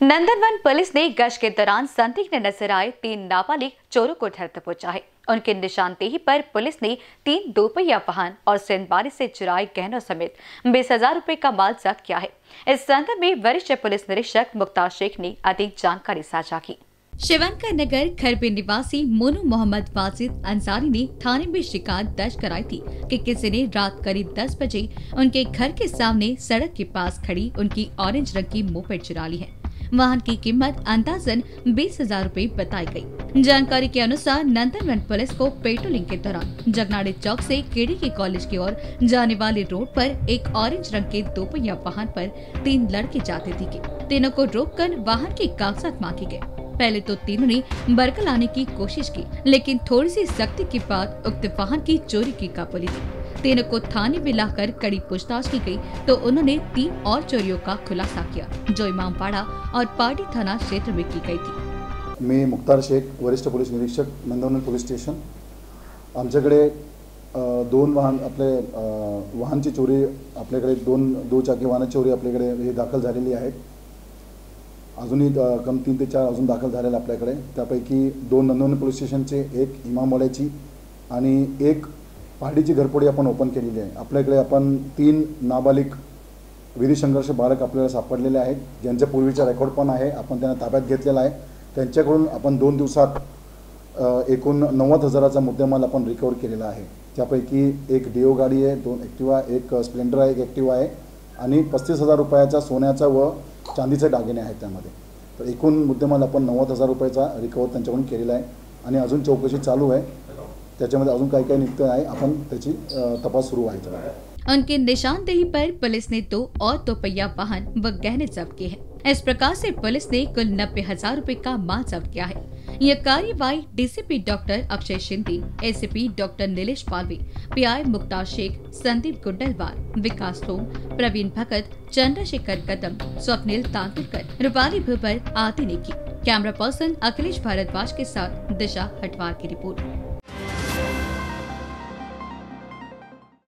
Nandanvan police ने गश्त के दौरान संदिग्ध नज़र आए तीन नाबालिग चोरों को धर दबोचा है। उनकी निशानदेही पर पुलिस ने तीन दोपहिया वाहन और सिंदबारी से चुराए गहनों समेत बीस हज़ार रूपए का माल जब्त किया है। इस संदर्भ में वरिष्ठ पुलिस निरीक्षक मुख्तार शेख ने अधिक जानकारी साझा की। शिवनकर नगर, खरबे निवासी मोनू मोहम्मद वाजिद अंसारी ने थाने में शिकायत दर्ज कराई थी कि किसी ने रात करीब 10 बजे उनके घर के सामने सड़क के पास खड़ी उनकी ऑरेंज रंग की मोपेड चुरा ली है। वाहन की कीमत अंदाजन बीस हज़ार रूपए बताई गई। जानकारी के अनुसार नंदनवन पुलिस को पेट्रोलिंग के दौरान जगनाड़े चौक से केडी के कॉलेज की ओर जाने वाले रोड पर एक ऑरेंज रंग के दो पहिया वाहन पर तीन लड़के जाते दिखे। तीनों को रोककर वाहन के कागजात मांगे गए। पहले तो तीनों ने बरकल आने की कोशिश की, लेकिन थोड़ी सी सख्ती के बाद उक्त वाहन की चोरी की काबुली दी। तीन को थाने में लाकर कड़ी पूछताछ की गई तो उन्होंने तीन और चोरियों का खुलासा किया जो इमामपाड़ा और पार्टी थाना क्षेत्र में की गई थी। मी मुख्तार शेख वरिष्ठ पोलीस निरीक्षक नंदनवन पोलीस स्टेशन। आमच्याकडे दोन वाहन आपले वाहनची चोरी आपल्याकडे दोन दुचाकी वाहनाची चोरी आपल्याकडे हे दाखल झालेली आहे। अजूनही कम तीन ते चार अजून दाखल झालेले आपल्याकडे. त्यापैकी दोन नंदनवन पोलीस स्टेशनचे एक इमामवाड्याची आणि एक पहाडीची घरपोडी आपण ओपन केलेली आहे. आपल्याकडे आपण तीन नाबालिक विधी संघर्ष बालक आपल्याला सापडलेले आहेत. ज्यांच्या पूर्वीचा रेकॉर्ड पण आहे. आपण त्यांना ताब्यात घेतलेला आहे. त्यांच्याकडून आपण दोन दिवसात एकूण नव्वद हजाराचा मुद्देमाल आपण रिकवर केलेला आहे. त्यापैकी एक डिओ गाडी आहे दोन ॲक्टिवा एक स्प्लेंडर आहे एक ॲक्टिवा आहे. आणि पस्तीस हजार रुपयाचा सोन्याचा व चांदीचे दागिने आहेत त्यामध्ये. तर एकूण मुद्देमाल आपण नव्वद हजार रुपयाचा रिकवर त्यांच्याकडून केलेला आहे. आणि अजून चौकशी चालू आहे. त्याच्यामध्ये अजून त्याची तपास सुरू उनकी निशानदेही पर पुलिस ने दो और दो पहिया वाहन व गहने जब्त किए हैं। इस प्रकार से पुलिस ने कुल नब्बे हज़ार रूपए का माल जब्त किया है। यह कार्यवाही DCP doctor Akshay Shinde, ACP doctor Nilesh Palvi, PI Mukhtar Shaikh, Sandeep Gundalwar, Vikas Som, Pravin Bhagat, Chandrashekhar Kadam, Swapnil Tanturkar, Rupali Bhupar आदि ने की। कैमरा पर्सन अखिलेश भारद्वाज के साथ दिशा हटवार की रिपोर्ट।